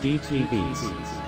DTVs.